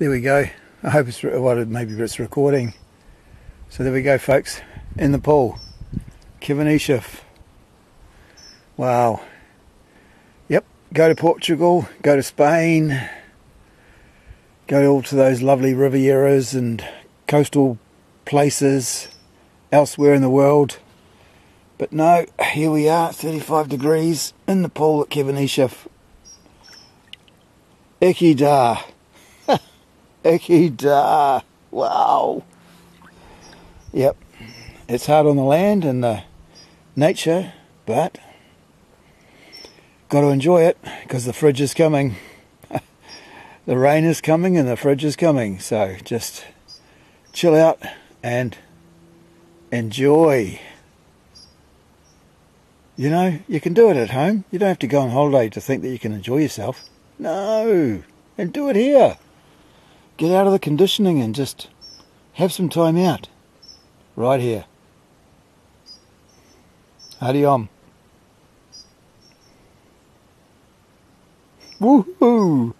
There we go. I hope it's well, maybe it's recording. So there we go, folks, in the pool, Kevin Cefn Isaf. Wow. Yep. Go to Portugal. Go to Spain. Go all to those lovely Rivieras and coastal places elsewhere in the world. But no, here we are, 35 degrees in the pool at Cefn Isaf. Ikeda. da. Wow. Yep. It's hard on the land and the nature, but got to enjoy it because the fridge is coming. the rain is coming and the fridge is coming. So just chill out and enjoy. You know, you can do it at home. You don't have to go on holiday to think that you can enjoy yourself. No, and do it here. Get out of the conditioning and just have some time out. Right here. Adiom. Woohoo!